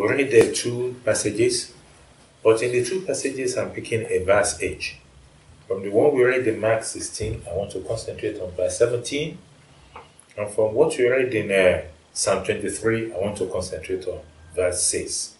We read the two passages, but in the two passages, I'm picking a verse each. From the one we read in Mark 16, I want to concentrate on verse 17. And from what we read in uh, Psalm 23, I want to concentrate on verse 6.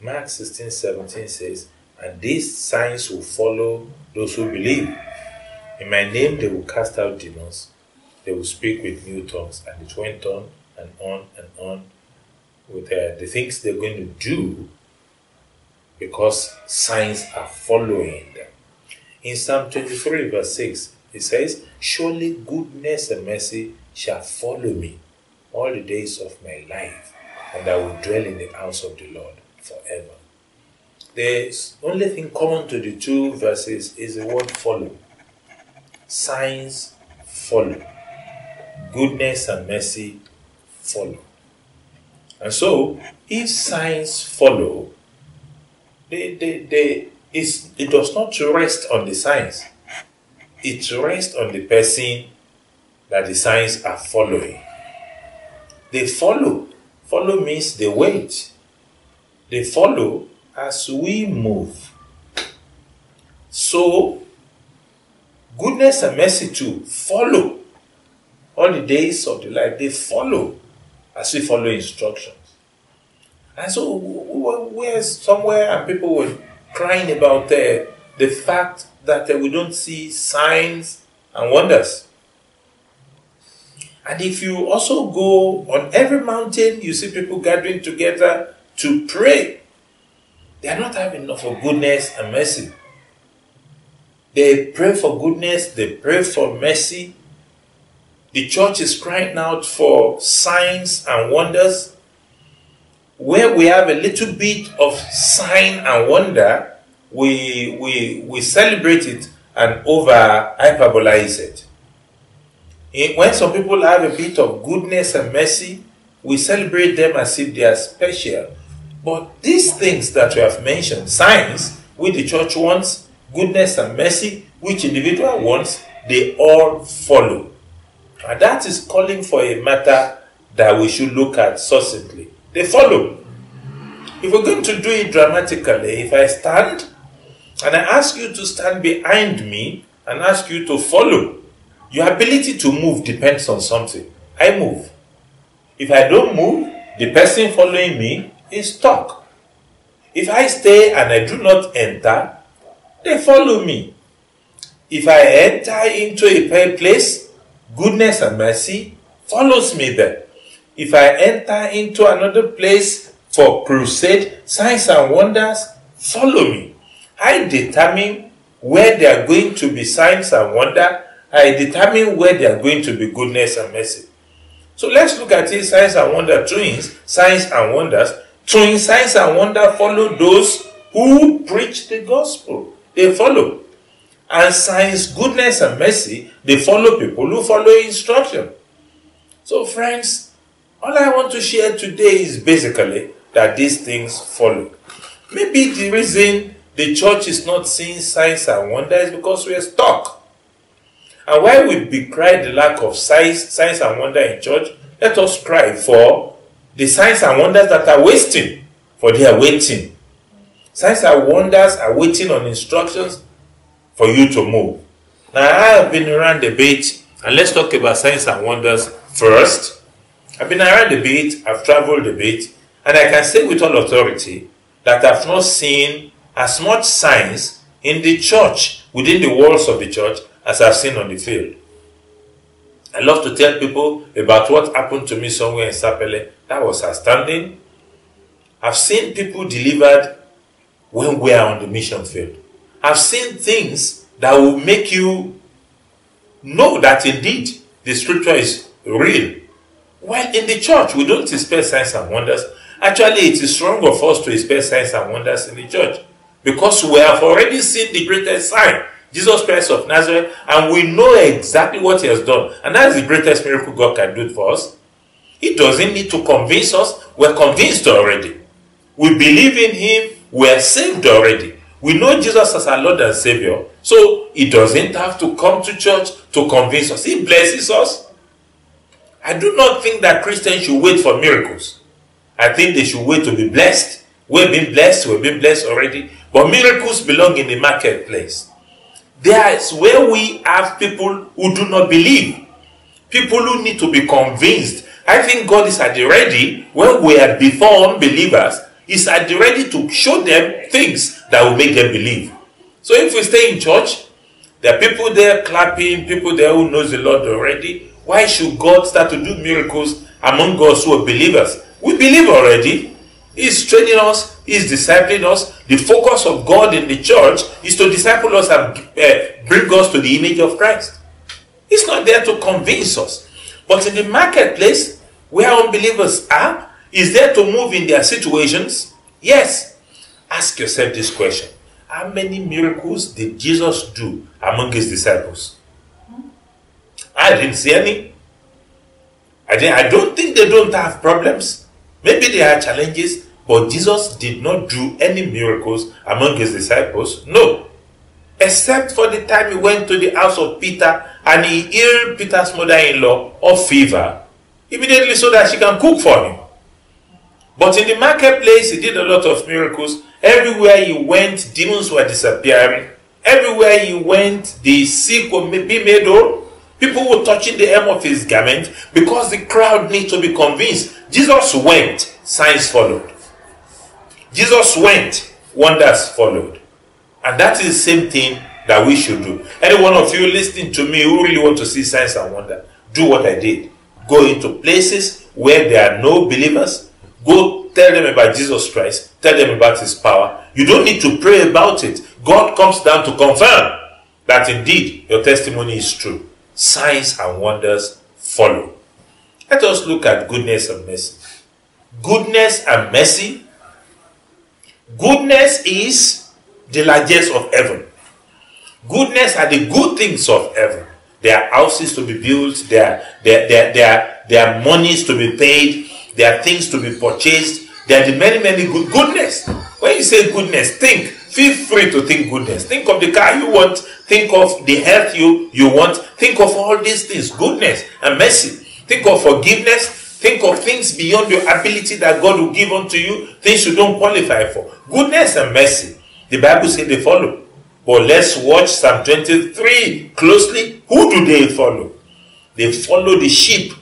Mark 16, 17 says, And these signs will follow those who believe. In my name they will cast out demons, they will speak with new tongues. And it went on and on and on with uh, the things they're going to do because signs are following them. In Psalm 23, verse 6, it says, Surely goodness and mercy shall follow me all the days of my life, and I will dwell in the house of the Lord forever. The only thing common to the two verses is the word follow. Signs follow. Goodness and mercy follow. And so, if signs follow, they, they, they, it does not rest on the signs. It rests on the person that the signs are following. They follow. Follow means they wait. They follow as we move. So, goodness and mercy too follow. All the days of the life, they follow as we follow instructions. And so we were somewhere and people were crying about uh, the fact that uh, we don't see signs and wonders. And if you also go on every mountain, you see people gathering together to pray. They are not having enough of goodness and mercy. They pray for goodness, they pray for mercy, the church is crying out for signs and wonders. Where we have a little bit of sign and wonder, we, we, we celebrate it and over hyperbolize it. Eh, when some people have a bit of goodness and mercy, we celebrate them as if they are special. But these things that we have mentioned, signs, which the church wants, goodness and mercy, which individual wants, they all follow. And that is calling for a matter that we should look at succinctly. They follow. If we're going to do it dramatically, if I stand and I ask you to stand behind me and ask you to follow, your ability to move depends on something. I move. If I don't move, the person following me is stuck. If I stay and I do not enter, they follow me. If I enter into a place goodness and mercy follows me there. If I enter into another place for crusade, signs and wonders follow me. I determine where there are going to be signs and wonder. I determine where there are going to be goodness and mercy. So let's look at it, signs and wonder twins, signs and wonders. Twin signs and wonder follow those who preach the gospel. They follow and signs, goodness, and mercy, they follow people who follow instruction. So, friends, all I want to share today is basically that these things follow. Maybe the reason the church is not seeing signs and wonders is because we are stuck. And while we decry the lack of signs, signs and wonders in church, let us cry for the signs and wonders that are wasting, for they are waiting. Signs and wonders are waiting on instructions for you to move. Now, I have been around the bit, and let's talk about signs and wonders first. I've been around the bit, I've traveled a bit, and I can say with all authority that I've not seen as much signs in the church, within the walls of the church, as I've seen on the field. I love to tell people about what happened to me somewhere in Sapele. That was astounding. I've seen people delivered when we are on the mission field. I've seen things that will make you know that indeed the scripture is real. While in the church, we don't expect signs and wonders. Actually, it is stronger for us to expect signs and wonders in the church because we have already seen the greatest sign, Jesus Christ of Nazareth, and we know exactly what he has done. And that's the greatest miracle God can do for us. He doesn't need to convince us. We're convinced already. We believe in him. We're saved already. We know Jesus as our Lord and Savior, so He doesn't have to come to church to convince us. He blesses us. I do not think that Christians should wait for miracles. I think they should wait to be blessed. We've been blessed, we've been blessed already. But miracles belong in the marketplace. There is where we have people who do not believe. People who need to be convinced. I think God is at the ready when we are before unbelievers. He's at the ready to show them things that will make them believe. So if we stay in church, there are people there clapping, people there who knows the Lord already. Why should God start to do miracles among us who are believers? We believe already. He's training us, He's discipling us. The focus of God in the church is to disciple us and uh, bring us to the image of Christ. He's not there to convince us. But in the marketplace, where unbelievers are, is there to move in their situations? Yes. Ask yourself this question How many miracles did Jesus do among his disciples? I didn't see any. I, didn't, I don't think they don't have problems. Maybe they have challenges, but Jesus did not do any miracles among his disciples. No. Except for the time he went to the house of Peter and he healed Peter's mother in law of fever, immediately so that she can cook for him. But in the marketplace, he did a lot of miracles. Everywhere he went, demons were disappearing. Everywhere he went, the sick were being made whole. People were touching the hem of his garment because the crowd need to be convinced. Jesus went, signs followed. Jesus went, wonders followed. And that is the same thing that we should do. Any one of you listening to me who really want to see signs and wonder, do what I did. Go into places where there are no believers. Go tell them about Jesus Christ. Tell them about his power. You don't need to pray about it. God comes down to confirm that indeed your testimony is true. Signs and wonders follow. Let us look at goodness and mercy. Goodness and mercy. Goodness is the largest of heaven. Goodness are the good things of heaven. There are houses to be built, there, there, there, there, there are monies to be paid, there are things to be purchased, there are the many, many good goodness. When you say goodness, think, feel free to think goodness. Think of the car you want, think of the health you, you want, think of all these things, goodness and mercy. Think of forgiveness, think of things beyond your ability that God will give unto you, things you don't qualify for. Goodness and mercy. The Bible says they follow. But let's watch Psalm 23 closely. Who do they follow? They follow the sheep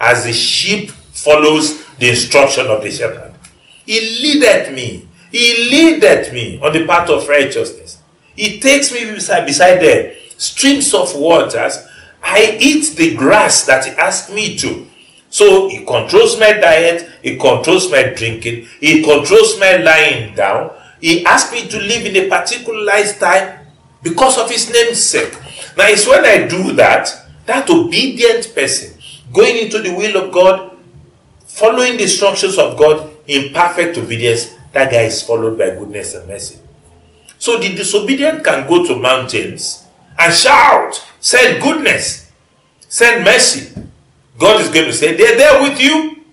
as the sheep follows the instruction of the shepherd. He leadeth me. He leadeth me on the path of righteousness. He takes me beside, beside the streams of waters. I eat the grass that he asked me to. So he controls my diet, he controls my drinking, he controls my lying down, he asked me to live in a particular lifestyle because of his name's sake. Now, it's when I do that, that obedient person, going into the will of God, following the instructions of God in perfect obedience, that guy is followed by goodness and mercy. So the disobedient can go to mountains and shout, send goodness, send mercy. God is going to say, they're there with you.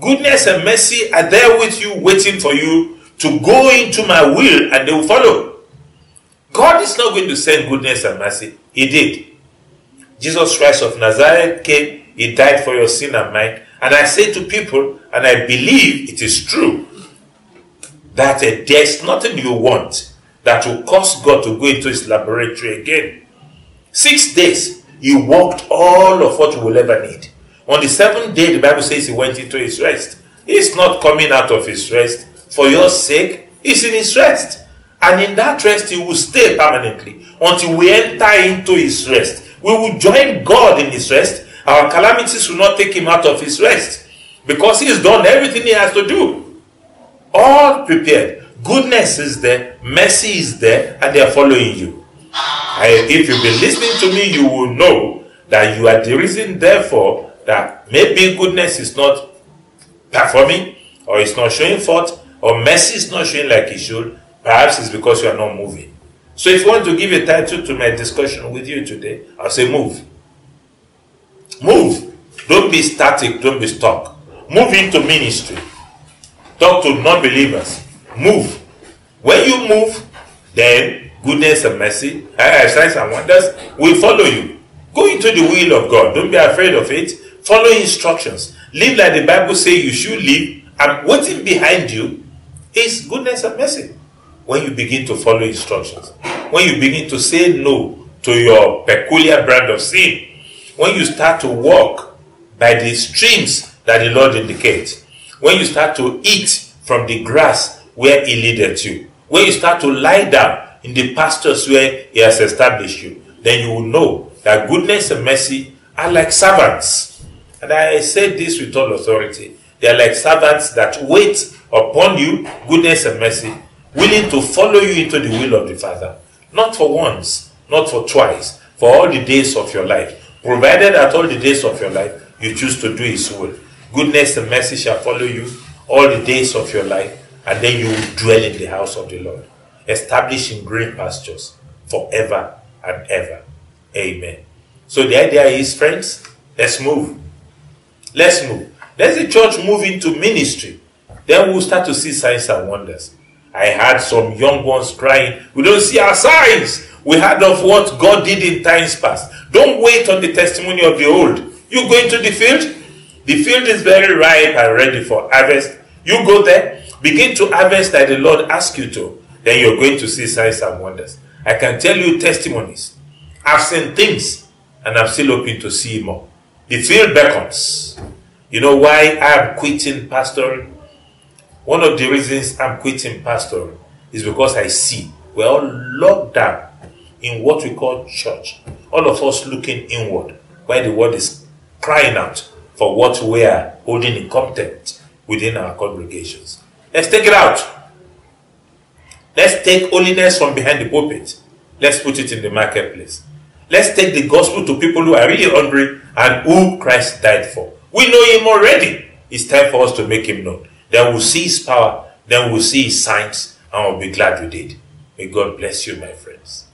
Goodness and mercy are there with you, waiting for you to go into my will and they will follow. God is not going to send goodness and mercy. He did. Jesus Christ of Nazareth came, He died for your sin and mine. And I say to people, and I believe it is true, that uh, there's nothing you want that will cause God to go into His laboratory again. Six days, He walked all of what you will ever need. On the seventh day, the Bible says He went into His rest. He's not coming out of His rest for your sake, he's in his rest. And in that rest, he will stay permanently until we enter into his rest. We will join God in his rest. Our calamities will not take him out of his rest because he has done everything he has to do. All prepared. Goodness is there, mercy is there, and they are following you. If you've been listening to me, you will know that you are the reason, therefore, that maybe goodness is not performing or it's not showing forth or mercy is not showing like it should, perhaps it's because you are not moving. So if you want to give a title to my discussion with you today, I'll say move. Move. Don't be static, don't be stuck. Move into ministry. Talk to non-believers. Move. When you move, then goodness and mercy, uh, signs and wonders will follow you. Go into the will of God. Don't be afraid of it. Follow instructions. Live like the Bible says you should live And waiting behind you is goodness and mercy. When you begin to follow instructions, when you begin to say no to your peculiar brand of sin, when you start to walk by the streams that the Lord indicates, when you start to eat from the grass where He leadeth you, when you start to lie down in the pastures where He has established you, then you will know that goodness and mercy are like servants. And I say this with all authority. They are like servants that wait upon you, goodness and mercy, willing to follow you into the will of the Father. Not for once, not for twice, for all the days of your life. Provided at all the days of your life you choose to do His will. Goodness and mercy shall follow you all the days of your life, and then you will dwell in the house of the Lord, established in green pastures forever and ever. Amen. So the idea is, friends, let's move. Let's move. Let the church move into ministry. Then we'll start to see signs and wonders. I had some young ones crying, We don't see our signs. We heard of what God did in times past. Don't wait on the testimony of the old. You go into the field, the field is very ripe and ready for harvest. You go there, begin to harvest that the Lord asked you to. Then you're going to see signs and wonders. I can tell you testimonies. I've seen things and I'm still hoping to see more. The field beckons. You know why I'm quitting pastoring? One of the reasons I'm quitting pastoring is because I see we're all locked down in what we call church. All of us looking inward, while the world is crying out for what we are holding in contempt within our congregations. Let's take it out. Let's take holiness from behind the pulpit. Let's put it in the marketplace. Let's take the gospel to people who are really hungry and who Christ died for. We know him already. It's time for us to make him known. Then we'll see his power, then we'll see his signs, and we'll be glad we did. May God bless you, my friends.